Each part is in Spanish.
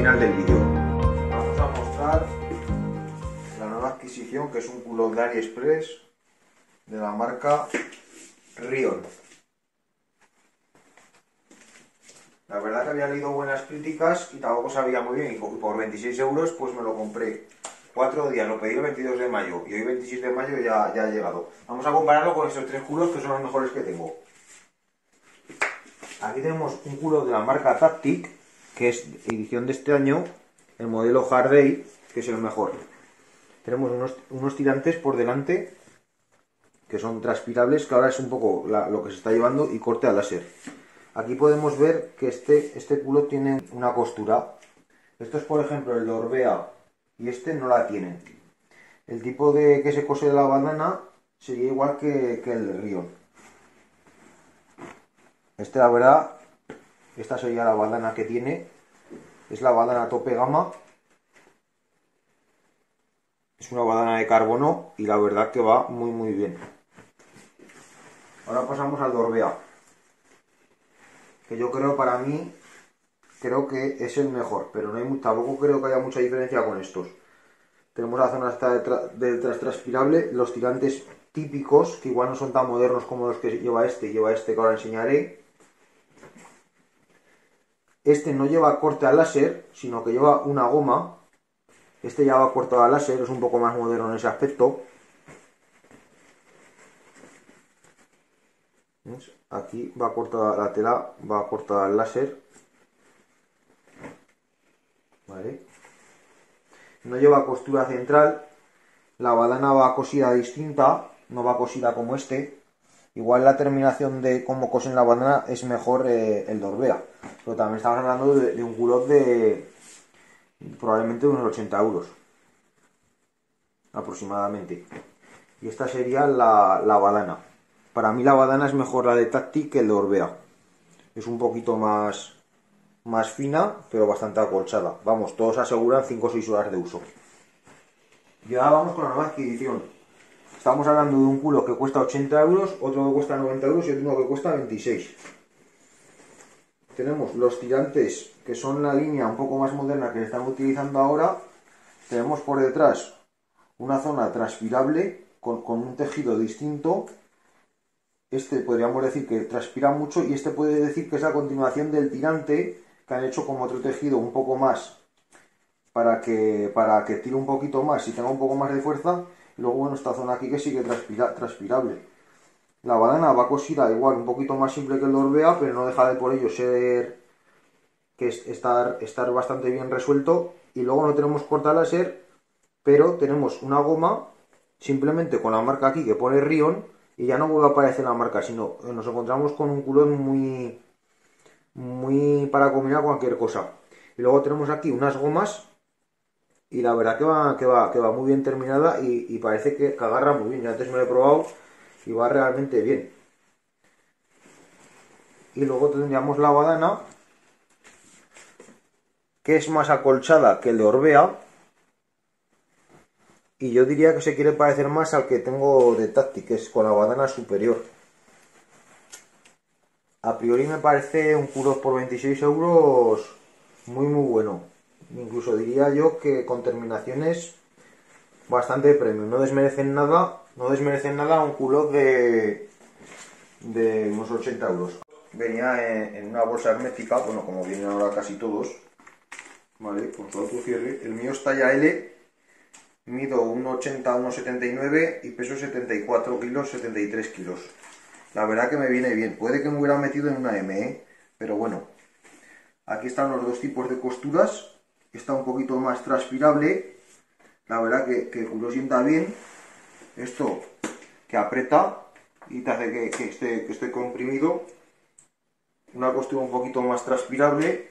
final del vídeo. Vamos a mostrar la nueva adquisición que es un culo de AliExpress de la marca Rion. La verdad que había leído buenas críticas y tampoco sabía muy bien y por 26 euros pues me lo compré. Cuatro días, lo pedí el 22 de mayo y hoy 26 de mayo ya, ha llegado. Vamos a compararlo con estos tres culos que son los mejores que tengo. Aquí tenemos un culo de la marca Tactic, que es edición de este año, el modelo Hardy, que es el mejor. Tenemos unos, tirantes por delante que son transpirables, que ahora es un poco lo que se está llevando, y corte a láser. Aquí podemos ver que este, este culo tiene una costura. Esto es, por ejemplo, el de Orbea, y este no la tiene. El tipo de que se cose la banana sería igual que, que el de Rion. Este, la verdad, esta sería la bandana que tiene. Es la bandana tope gama. Es una bandana de carbono y la verdad que va muy muy bien. Ahora pasamos al Dorbea. Que yo creo para mí, creo que es el mejor. Pero no hay, tampoco creo que haya mucha diferencia con estos. Tenemos la zona esta de, transpirable, los tirantes típicos, que igual no son tan modernos como los que lleva este, lleva este que ahora enseñaré. Este no lleva corte al láser, sino que lleva una goma. Este ya va cortado al láser, es un poco más moderno en ese aspecto. Aquí va cortada la tela, va cortada al láser. Vale. No lleva costura central. La badana va cosida distinta, no va cosida como este. Igual la terminación de cómo cosen la banana es mejor eh, el Dorbea. Pero también estamos hablando de, un culot de probablemente unos 80 euros. Aproximadamente. Y esta sería la, la badana. Para mí la badana es mejor la de Tactic que el de Orbea. Es un poquito más, más fina, pero bastante acolchada. Vamos, todos aseguran 5 o 6 horas de uso. Ya vamos con la nueva adquisición. Estamos hablando de un culo que cuesta 80 euros, otro que cuesta 90 euros y otro que cuesta 26. Tenemos los tirantes, que son la línea un poco más moderna que están utilizando ahora. Tenemos por detrás una zona transpirable con, un tejido distinto. Este podríamos decir que transpira mucho y este puede decir que es la continuación del tirante que han hecho como otro tejido un poco más para que, para que tire un poquito más y tenga un poco más de fuerza luego, bueno, esta zona aquí que sigue transpirable. La banana va cosida igual, un poquito más simple que el Dorbea, pero no deja de por ello ser que estar, estar bastante bien resuelto. Y luego no tenemos corta láser, pero tenemos una goma simplemente con la marca aquí que pone Rion y ya no vuelve a aparecer la marca, sino nos encontramos con un culón muy, muy para combinar cualquier cosa. Y luego tenemos aquí unas gomas y la verdad que va, que va, que va muy bien terminada y, parece que, agarra muy bien. Yo antes me lo he probado y va realmente bien. Y luego tendríamos la badana, que es más acolchada que el de Orbea. Y yo diría que se quiere parecer más al que tengo de Tactic, que es con la badana superior. A priori me parece un puro por 26 euros muy muy bueno. Incluso diría yo que con terminaciones bastante premium. No desmerecen nada, no desmerecen nada un culo de, unos 80 euros. Venía en, una bolsa hermética, bueno, como vienen ahora casi todos, ¿vale? Con su cierre. El mío es talla L, mido 1,80 1,79 y peso 74 kilos, 73 kilos. La verdad que me viene bien. Puede que me hubiera metido en una M, ¿eh? pero bueno. Aquí están los dos tipos de costuras está un poquito más transpirable. La verdad que, que el culo sienta bien. Esto que aprieta y te hace que, esté, que esté comprimido. Una costura un poquito más transpirable.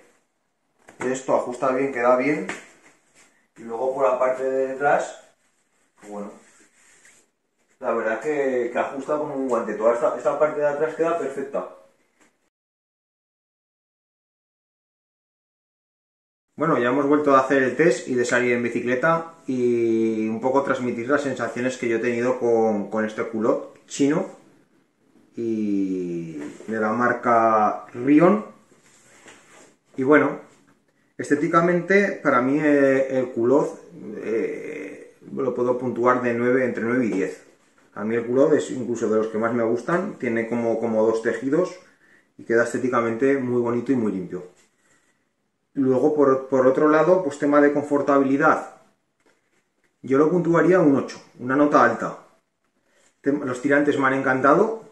Esto ajusta bien, queda bien. Y luego por la parte de detrás, bueno, la verdad que, que ajusta como un guante. Toda esta, esta parte de atrás queda perfecta. Bueno, ya hemos vuelto a hacer el test y de salir en bicicleta y un poco transmitir las sensaciones que yo he tenido con, este culot chino y de la marca Rion. Y bueno, Estéticamente, para mí el culoz eh, lo puedo puntuar de 9, entre 9 y 10. A mí el culoz es incluso de los que más me gustan, tiene como, como dos tejidos y queda estéticamente muy bonito y muy limpio. Luego, por, por otro lado, pues tema de confortabilidad. Yo lo puntuaría un 8, una nota alta. Los tirantes me han encantado,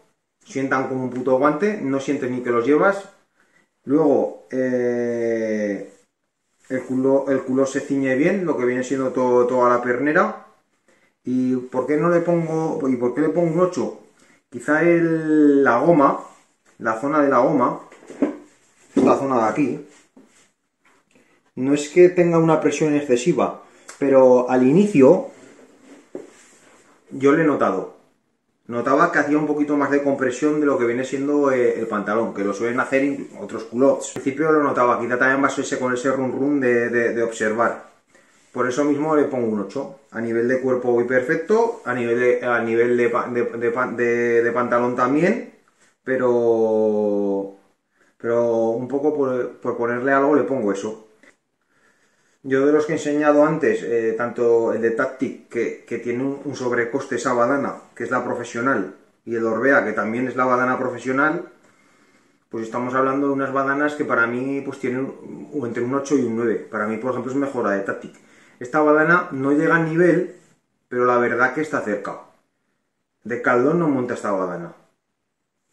sientan como un puto guante, no sientes ni que los llevas. Luego, eh, el, culo, el culo se ciñe bien, lo que viene siendo todo, toda la pernera. ¿Y por qué no le pongo, y por qué le pongo un 8? Quizá el, la goma, la zona de la goma, la zona de aquí, no es que tenga una presión excesiva, pero al inicio yo le he notado notaba que hacía un poquito más de compresión de lo que viene siendo eh, el pantalón, que lo suelen hacer otros culottes. Al principio lo notaba, quizá también va ese con ese run run de, observar. Por eso mismo le pongo un 8. A nivel de cuerpo voy perfecto, a nivel de, a nivel de, pantalón también, pero, pero un poco por ponerle algo le pongo eso. Yo de los que he enseñado antes, eh, tanto el de Tactic, que, tiene un, sobrecoste esa badana, que es la profesional, y el Orbea, que también es la badana profesional, pues estamos hablando de unas badanas que para mí pues tienen entre un 8 y un 9. Para mí, por ejemplo, es mejor la de Tactic. Esta badana no llega al nivel, pero la verdad que está cerca. De Caldón no monta esta badana.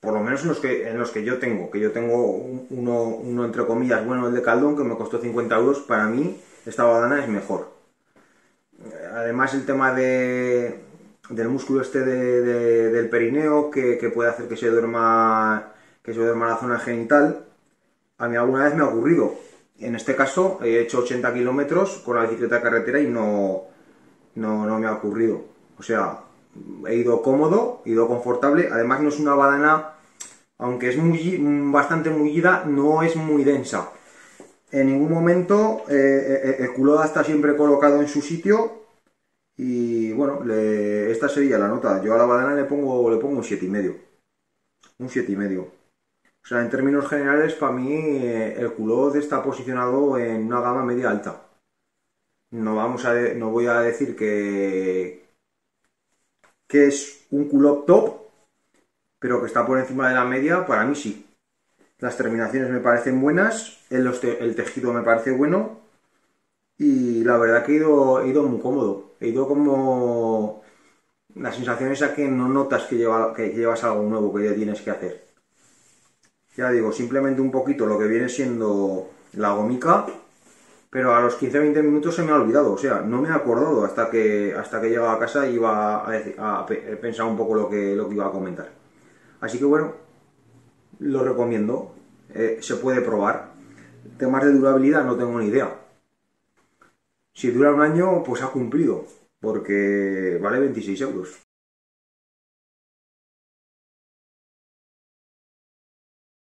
Por lo menos en los que, en los que yo tengo, que yo tengo uno, uno entre comillas bueno, el de Caldón, que me costó 50 euros, para mí esta badana es mejor. Además el tema de, del músculo este del perineo que, puede hacer que se duerma que se duerma la zona genital, a mí alguna vez me ha ocurrido. En este caso he hecho 80 kilómetros con la bicicleta de carretera y no, no, no me ha ocurrido. O sea, he ido cómodo, he ido confortable. Además no es una badana, aunque es muy, bastante mullida, no es muy densa en ningún momento eh, eh, eh, el culo está siempre colocado en su sitio y bueno, esta sería la nota. Yo a la badana le pongo, le pongo un 7,5. Un 7,5. O sea, en términos generales, para mí el culo está posicionado en una gama media alta. No, vamos a no voy a decir que, que es un culo top, pero que está por encima de la media, para mí sí. Las terminaciones me parecen buenas, el, tejido me parece bueno y la verdad que he ido, he ido muy cómodo. He ido como... La sensación esa que no notas que, que llevas algo nuevo que ya tienes que hacer. Ya digo, simplemente un poquito lo que viene siendo la gomica, pero a los 15-20 minutos se me ha olvidado, o sea, no me he acordado hasta que hasta que a casa y iba a, pensar un poco lo que, lo que iba a comentar. Así que bueno, lo recomiendo. Eh, se puede probar. Temas de durabilidad no tengo ni idea. Si dura un año, pues ha cumplido, porque vale 26 euros.